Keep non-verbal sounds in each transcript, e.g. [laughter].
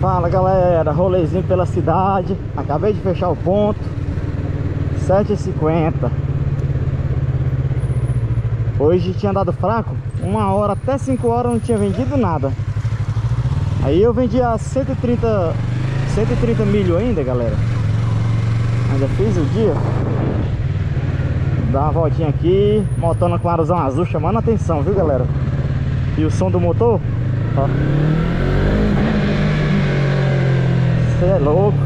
Fala galera, rolezinho pela cidade. Acabei de fechar o ponto. 7h50 Hoje tinha dado fraco. Uma hora até 5 horas não tinha vendido nada. Aí eu vendi a 130 130 milho ainda galera. Ainda fiz o dia. Dá uma voltinha aqui. Motona com aruzão azul chamando a atenção, viu galera? E o som do motor? Ó Você é louco?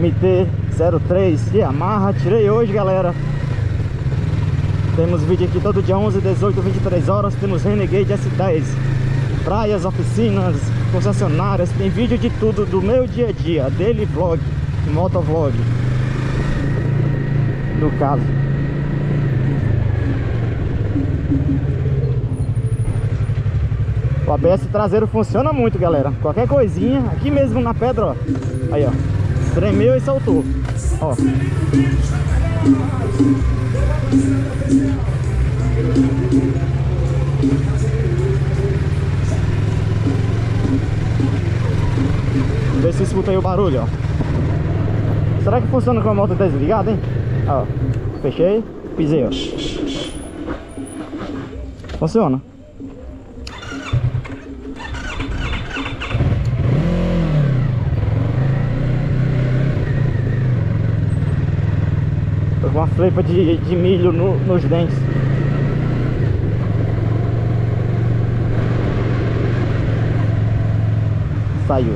MT-03 de Amarra Tirei hoje, galera. Temos vídeo aqui todo dia 11, 18, 23 horas. Temos Renegade S10 Praias, oficinas, concessionárias. Tem vídeo de tudo do meu dia a dia Dele vlog, motovlog No caso O ABS traseiro funciona muito, galera. Qualquer coisinha, aqui mesmo na pedra, ó. Aí, ó. Tremeu e soltou. Ó. Vê se escuta aí o barulho, ó. Será que funciona com a moto desligada, hein? Ó. Fechei, pisei, ó. Funciona. Com uma flepa de, de milho no, nos dentes. Saiu.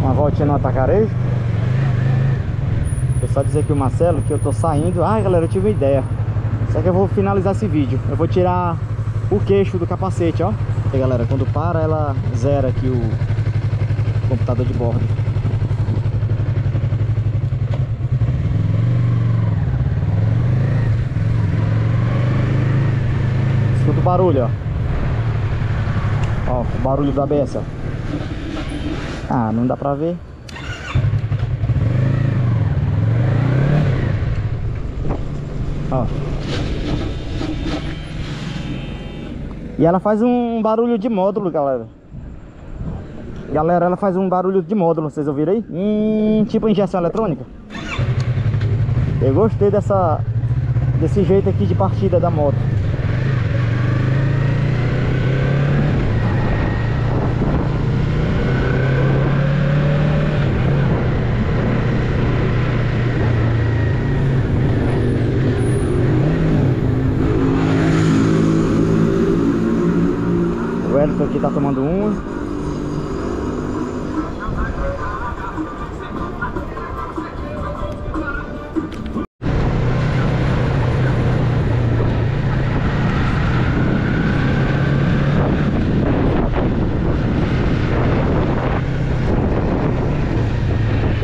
Uma voltinha no atacarejo. Vou só dizer aqui o Marcelo que eu tô saindo. Ah, galera, eu tive uma ideia. Só que eu vou finalizar esse vídeo. Eu vou tirar o queixo do capacete, ó. E galera, quando para, ela zera aqui o computador de bordo. Escuta o barulho, ó. Ó, o barulho da ó. Ah, não dá pra ver. Ó. E ela faz um barulho de módulo, galera. Galera, ela faz um barulho de módulo, vocês ouviram aí? Hum, tipo injeção eletrônica. Eu gostei dessa desse jeito aqui de partida da moto. Wellington aqui tá tomando uma.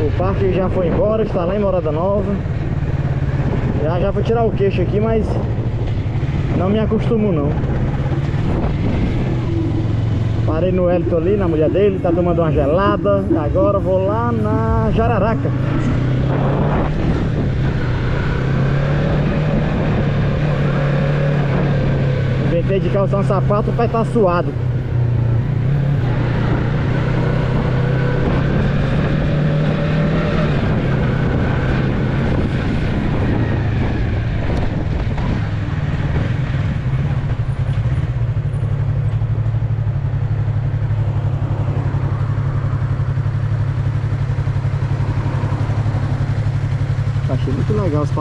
O parque já foi embora, está lá em Morada Nova. Já já vou tirar o queixo aqui, mas não me acostumo não. Parei no Elton ali, na mulher dele, tá tomando uma gelada. Agora vou lá na Jararaca. Inventei de calçar um sapato para estar suado. Achei muito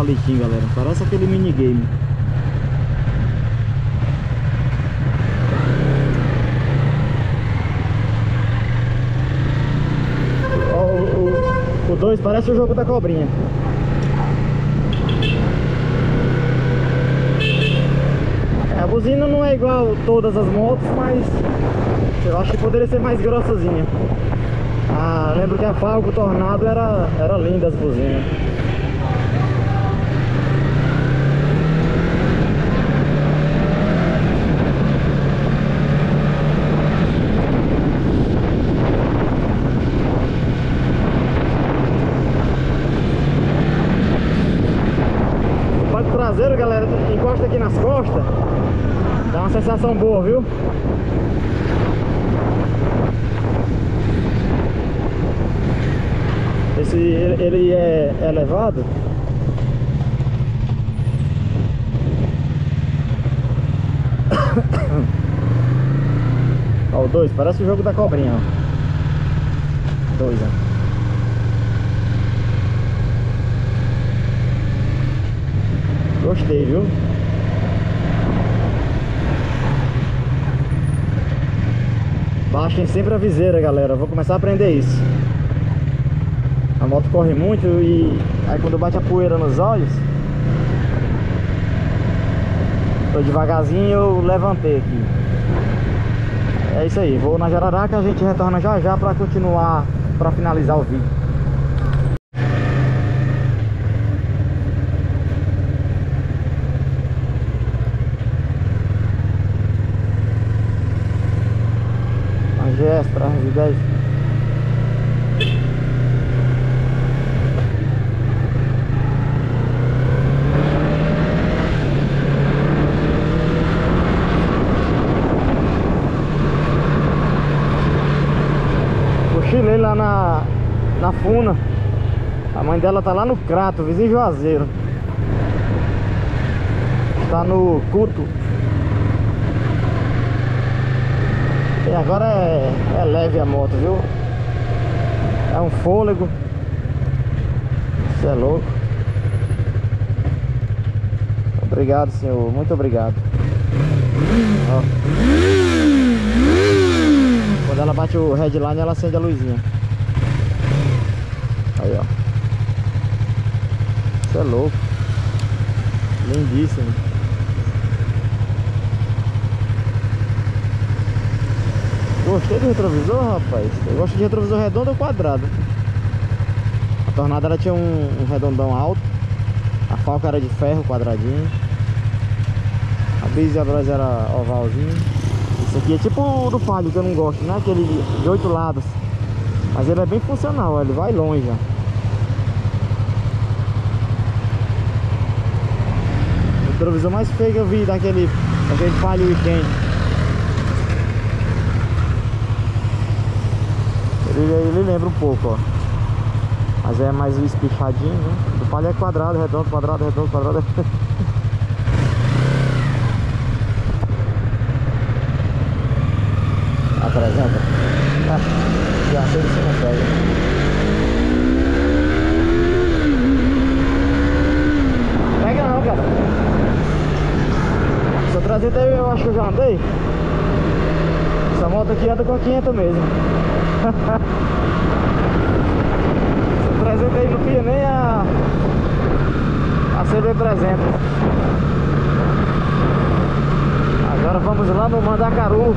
palitinhos, galera. Parece aquele minigame. Ó, o 2 parece o jogo da cobrinha. É, a buzina não é igual todas as motos, mas eu acho que poderia ser mais grossazinha. Ah, lembro que a Falco Tornado era, era linda as buzinas. traseiro, galera, encosta aqui nas costas. Dá uma sensação boa, viu? Esse, ele é elevado. [coughs] Ó, o 2, parece o jogo da cobrinha, ó. Dois, ó. Gostei, viu? Baixem sempre a viseira, galera. Vou começar a aprender isso. A moto corre muito e aí quando bate a poeira nos olhos, tô devagarzinho eu levantei aqui. É isso aí, vou na Jararaca, a gente retorna já já para continuar, para finalizar o vídeo. Majestra, 10 Cochilei lá na, na Funa. A mãe dela tá lá no Crato, vizinho Juazeiro. Tá no Cuto. E agora é, é leve a moto, viu? É um fôlego. Isso é louco. Obrigado, senhor. Muito obrigado. Ó. Quando ela bate o headline, ela acende a luzinha. Aí, ó. Isso é louco. Lindíssimo. Gostei do retrovisor, rapaz. Eu gosto de retrovisor redondo ou quadrado. A tornada ela tinha um, um redondão alto. A falca era de ferro, quadradinho. A base atrás era ovalzinho. Esse aqui é tipo o do Palio, que eu não gosto, né? Aquele de oito lados. Mas ele é bem funcional, ele vai longe, ó. Retrovisor mais feio que eu vi daquele, daquele Palio Weekend. Ele, lembra um pouco, ó. Mas é mais espichadinho, né? Do Palio é quadrado, redondo, quadrado, redondo, quadrado. [laughs] A 300? Ah, já sei que você não pega. Pega não, cara. Essa 300 aí eu acho que eu já andei. Essa moto aqui anda com 500 mesmo. Essa 300 aí não pia nem a... A CB300. Agora vamos lá no Mandacaru.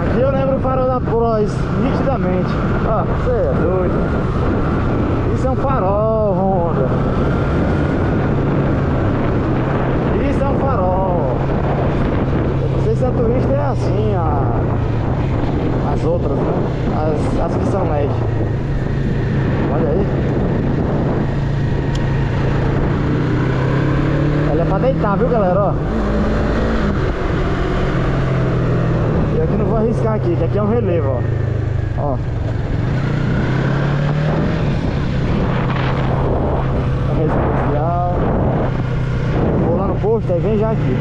Aqui eu lembro o farol da Bros nitidamente. Ó, você é doido. Isso é um farol, Honda. Isso é um farol. Eu não sei se a turista é assim, a... as outras, né? As, as que são LED. Olha aí. Deitar, viu, galera? Ó. E aqui não vou arriscar aqui, que aqui é um relevo, ó. Ó. Residencial. posto, aí vem já aqui.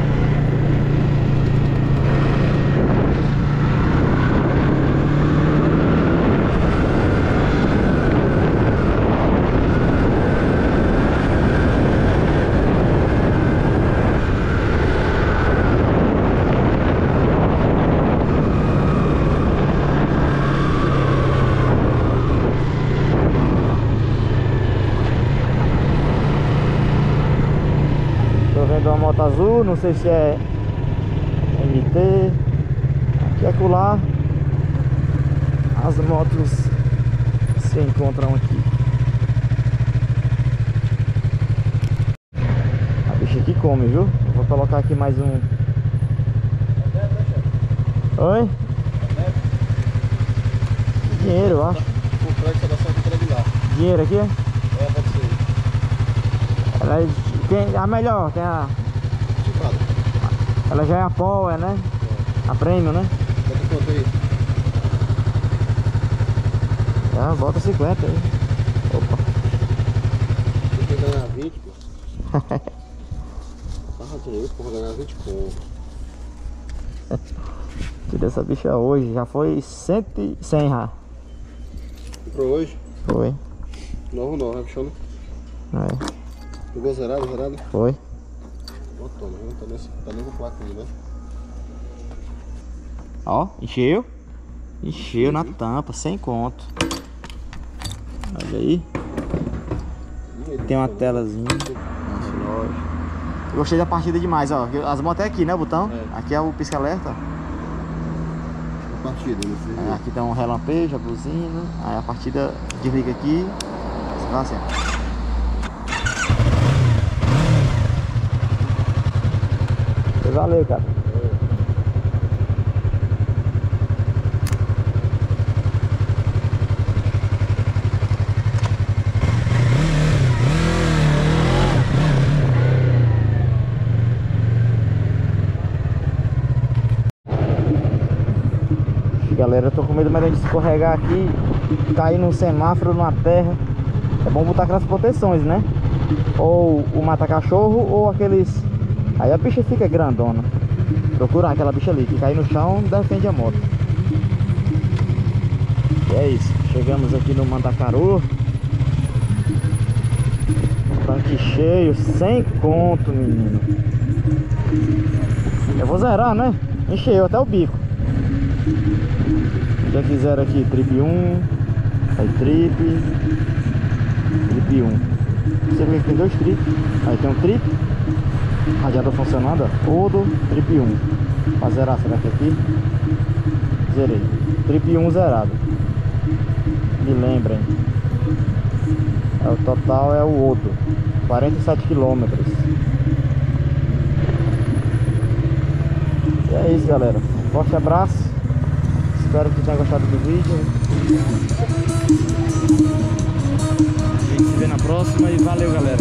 Tô azul, não sei se é MT. Aqui é acolá. As motos se encontram aqui. A bicha aqui come, viu? Eu vou colocar aqui mais um. Oi? Dinheiro, eu acho. Dinheiro aqui? é? Pode ser. Ela é a melhor, tem a. Ela já é a Power, né? A Premium, né? Bota quanto aí? Ah, bota 50 aí. Opa. Tem que ganhar 20, pô. Tava dinheiro, porra, ganhar 20 conto. Tirei essa bicha hoje, já foi 100, e- 100 já. Comprou hoje? Foi. Novo não, né, bichão? É, Pegou zerado, zerado? foi. Não tá, nesse, tá nem com placa né? Ó, encheu. Encheu na tampa, sem conto. Olha aí. Ele Tem uma tá, né? telazinha. Eu Gostei da partida demais, ó. As motos é aqui, né, botão? É. Aqui é o pisca-alerta. A partida, sei. Aí aqui tem um relampejo, a buzina. Aí a partida desliga aqui. Você vai assim, ó. Valeu, cara. Galera, eu tô com medo mais de escorregar aqui, cair num semáforo, numa terra. É bom botar aquelas proteções, né? Ou o mata-cachorro ou aqueles. Aí a bicha fica grandona. Procurar aquela bicha ali, que cair no chão defende a moto. E é isso. Chegamos aqui no Mandacaru. Tanque cheio, sem conto, menino. Eu vou zerar, né? Encheu até o bico. Já quiser aqui, trip 1, aí trip, trip 1. Você vê que tem dois trip, aí tem um trip, radiador funcionando, ó, Odo, trip 1. Pra zerar, será que é aqui? Zerei. Trip 1 zerado. Me lembrem. É, o total é o Odo, 47 quilômetros. E é isso, galera. Um forte abraço. Espero que tenha gostado do vídeo. A gente se vê na próxima e valeu, galera.